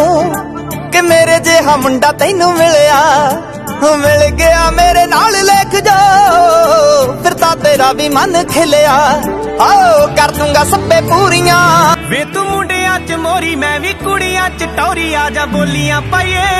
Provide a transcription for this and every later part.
ਤੂੰ ਕਿ ਮੇਰੇ ਜਿਹਾ ਮੁੰਡਾ ਤੈਨੂੰ ਮਿਲਿਆ। ਮਿਲ ਗਿਆ ਮੇਰੇ ਨਾਲ ਲਿਖ ਜਾ। ਫਿਰ ਤਾਂ ਤੇਰਾ ਵੀ ਮਨ ਖਿਲਿਆ। ਆਓ, ਕਰ ਦੂੰਗਾ ਸੱਪੇ ਪੂਰੀਆਂ। ਵੇ ਤੂੰ ਮੁੰਡਿਆਂ ਚ ਮੋਰੀ, ਮੈਂ ਵੀ ਕੁੜੀਆਂ ਚ ਟੌਰੀ ਆ ਜਾ ਬੋਲੀਆਂ ਪਾਈਏ।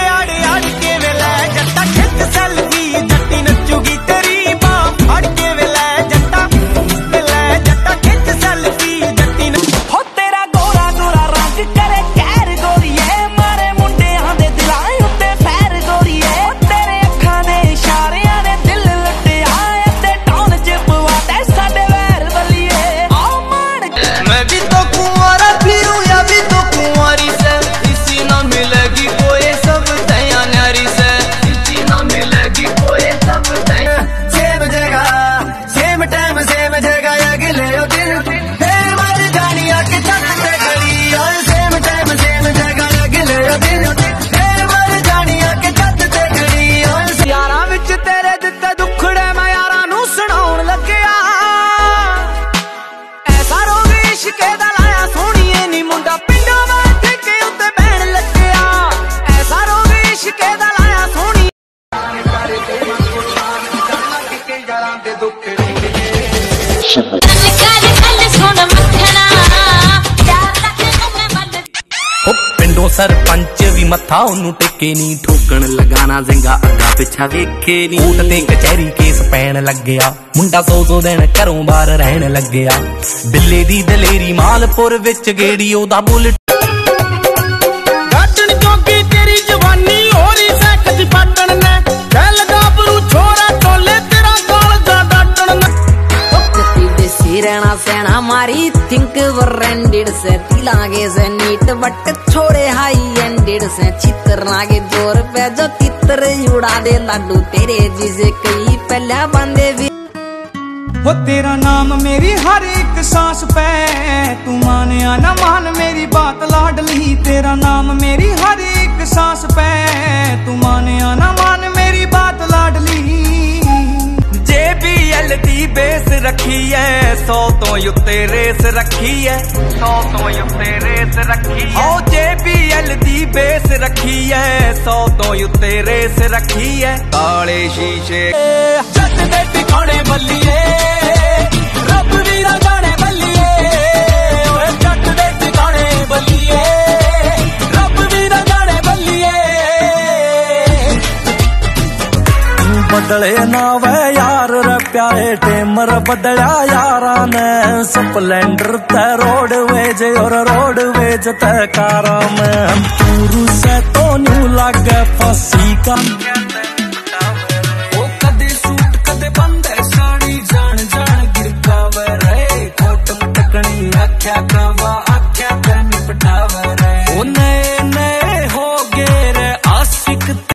ਕਾਲੇ ਪਿੰਡੋਂ ਸਰਪੰਚ ਵੀ ਮੱਥਾ ਉਹਨੂੰ ਟੇਕੇ ਨਹੀਂ ਠੋਕਣ ਲਗਾਣਾ ਜ਼ਿੰਗਾ, ਅੱਗਾ ਪਿੱਛਾ ਵੇਖੇ ਨਹੀਂ ਕੋਟ ਤੇ ਕਚਹਿਰੀ ਕੇਸ ਪੈਣ ਲੱਗਿਆ, ਮੁੰਡਾ ਸੋ ਸੌ ਦਿਨ ਘਰੋਂ ਬਾਹਰ ਰਹਿਣ ਲੱਗਿਆ। ਬਿੱਲੇ ਦੀ ਦਲੇਰੀ ਮਾਲਪੁਰ ਵਿੱਚ ਗੇੜੀ, ਉਹਦਾ ਬੁਲਟ हमारी थिंक रेंडेड से तिलागे से नीट बट छोड़े हाई एंडेड से चित्र लागे जोर पे जो तितर उड़ा दे लाडू तेरे जिसे कई पहला बंदे भी हो तेरा नाम मेरी हर एक सांस पे तू माने ना मान मेरी बात लाडली तेरा नाम मेरी हर ਰੱਖੀ ਐ 100 ਤੋਂ ਉੱਤੇ ਰੇਸ ਰੱਖੀ ਐ 100 ਤੋਂ ਉੱਤੇ ਰੇਸ ਰੱਖੀ ਐ ਓ JBL ਦੀ ਬੇਸ ਰੱਖੀ ਐ 100 ਤੋਂ ਉੱਤੇ ਰੇਸ ਰੱਖੀ ਐ ਕਾਲੇ ਸ਼ੀਸ਼ੇ। ਜੱਟ ਦੇ ਟਿਕਾਣੇ ਬੱਲੀਏ, ਰੱਬ ਵੀ ਨਾ ਜਾਣੇ ਬੱਲੀਏ। ਓਏ ਜੱਟ ਦੇ ਟਿਕਾਣੇ ਬੱਲੀਏ, ਰੱਬ ਵੀ ਨਾ ਜਾਣੇ ਬੱਲੀਏ ਬਦਲੇ ਨਾ ਵੇ ਰੇ ਪਿਆਰੇ ਟੇਮਰ ਬਦਲਿਆ ਯਾਰਾਂ ਨੇ। ਸਪਲੈਂਡਰ ਤੇ ਰੋਡ ਵੇਜ ਔਰ ਰੋਡ ਵੇਜ ਤੇ ਕਾਰਾਂ ਮੈਂ। ਪੂਰੂ ਸੇ ਤੋਂ ਨਿਊ ਲੱਗੇ ਫਸੀ ਕੰਦ